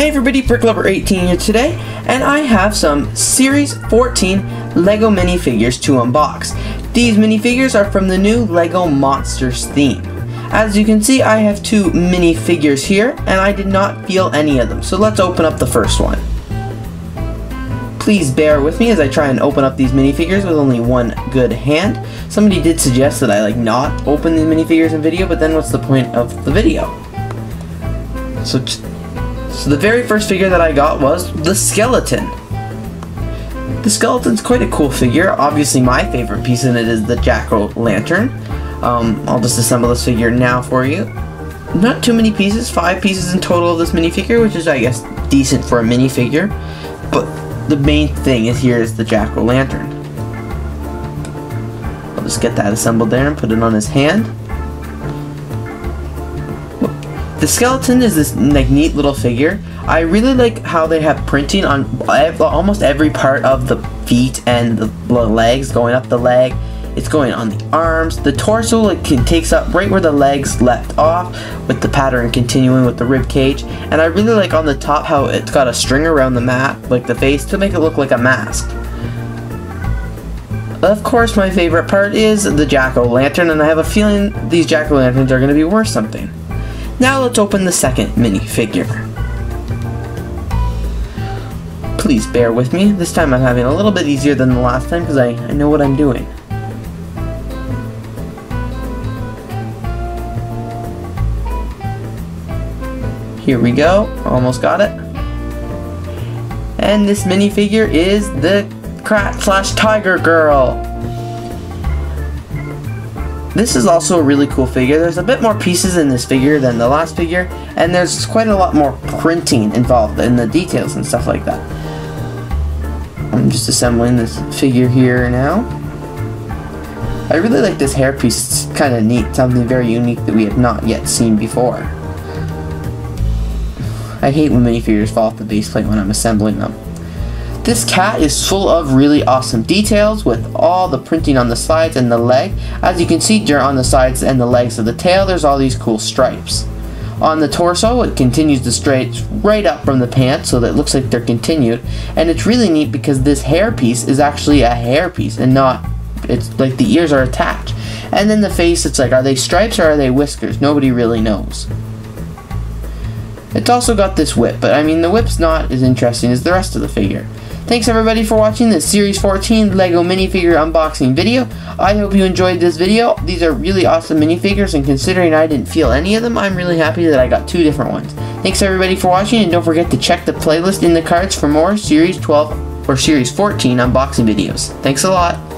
Hey everybody, BrickLover18 here today, and I have some Series 14 LEGO minifigures to unbox. These minifigures are from the new LEGO Monsters theme. As you can see, I have two minifigures here, and I did not feel any of them, so let's open up the first one. Please bear with me as I try and open up these minifigures with only one good hand. Somebody did suggest that I like not open these minifigures in video, but then what's the point of the video? So so the very first figure that I got was the skeleton. The skeleton's quite a cool figure. Obviously my favorite piece in it is the jack-o'-lantern. Um, I'll just assemble this figure now for you. Not too many pieces, five pieces in total of this minifigure, which is I guess decent for a minifigure. But the main thing is here is the jack-o'-lantern. I'll just get that assembled there and put it on his hand. The skeleton is this like neat little figure. I really like how they have printing on almost every part of the feet and the legs, going up the leg. It's going on the arms. The torso like, can, takes up right where the legs left off, with the pattern continuing with the rib cage. And I really like on the top how it's got a string around the mat, like the face, to make it look like a mask. Of course, my favorite part is the jack-o'-lantern, and I have a feeling these jack-o'-lanterns are going to be worth something. Now let's open the second minifigure. Please bear with me. This time I'm having a little bit easier than the last time because I, I know what I'm doing. Here we go. Almost got it. And this minifigure is the Krat slash Tiger Girl. This is also a really cool figure. There's a bit more pieces in this figure than the last figure, and there's quite a lot more printing involved in the details and stuff like that. I'm just assembling this figure here now. I really like this hairpiece, it's kind of neat, something very unique that we have not yet seen before. I hate when minifigures fall off the base plate when I'm assembling them. This cat is full of really awesome details with all the printing on the sides and the leg. As you can see on the sides and the legs of the tail, there's all these cool stripes. On the torso, it continues the stripes right up from the pants so that it looks like they're continued. And it's really neat because this hair piece is actually a hair piece and not, it's like the ears are attached. And then the face, it's like, are they stripes or are they whiskers? Nobody really knows. It's also got this whip, but I mean the whip's not as interesting as the rest of the figure. Thanks everybody for watching this Series 14 LEGO minifigure unboxing video. I hope you enjoyed this video. These are really awesome minifigures and considering I didn't feel any of them, I'm really happy that I got two different ones. Thanks everybody for watching and don't forget to check the playlist in the cards for more Series 12 or Series 14 unboxing videos. Thanks a lot.